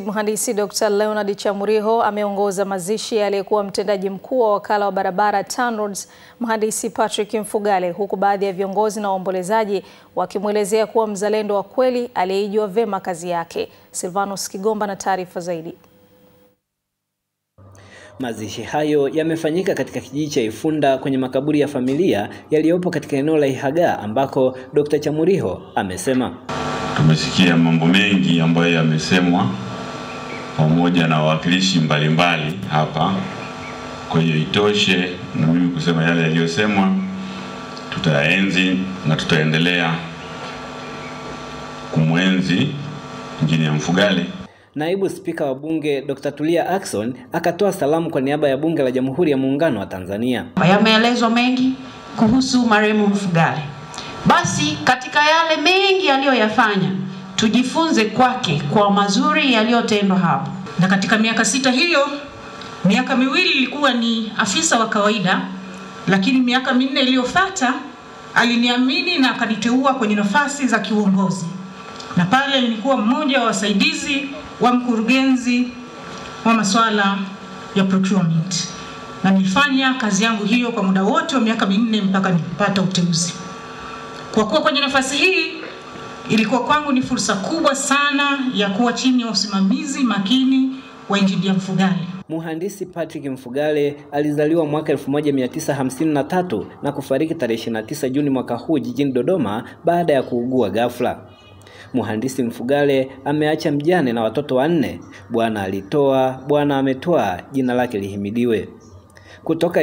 Mhandisi Dr. Leonard Chamuriho ameongoza mazishi aliyekuwa mtendaji mkuu wa wakala wa barabara TANROADS Mhandisi Patrick Mfugale, huku baadhi ya viongozi na waombolezaji wakimwelezea kuwa mzalendo wa kweli aliyeijua vema kazi yake. Silvanus Kigomba na taarifa zaidi. Mazishi hayo yamefanyika katika kijiji cha Ifunda kwenye makaburi ya familia yaliyopo katika eneo la ihaga ambako Dr. Chamuriho amesema tumesikia mambo mengi ambayo yamesemwa pamoja na wawakilishi mbalimbali hapa. Kwa hiyo itoshe na mimi kusema yale yaliyosemwa, tutaenzi na tutaendelea kumwenzi Injinia Mfugale. Naibu Spika wa Bunge Dr. Tulia Ackson akatoa salamu kwa niaba ya Bunge la Jamhuri ya Muungano wa Tanzania. Yameelezwa mengi kuhusu marehemu Mfugale. Basi katika yale mengi aliyoyafanya tujifunze kwake kwa mazuri yaliyotendwa hapo. Na katika miaka sita hiyo, miaka miwili ilikuwa ni afisa wa kawaida, lakini miaka minne iliyofuata aliniamini na akaniteua kwenye nafasi za kiuongozi, na pale nilikuwa mmoja wa wasaidizi wa mkurugenzi wa masuala ya procurement, na nilifanya kazi yangu hiyo kwa muda wote wa miaka minne mpaka nilipata uteuzi. Kwa kuwa kwenye nafasi hii ilikuwa kwangu ni fursa kubwa sana ya kuwa chini ya usimamizi makini wa Injinia Mfugale. Mhandisi Patrick Mfugale alizaliwa mwaka 1953 na kufariki tarehe 29 Juni mwaka huu jijini Dodoma baada ya kuugua ghafla. Mhandisi Mfugale ameacha mjane na watoto wanne. Bwana alitoa, Bwana ametoa, jina lake lihimidiwe. Kutoka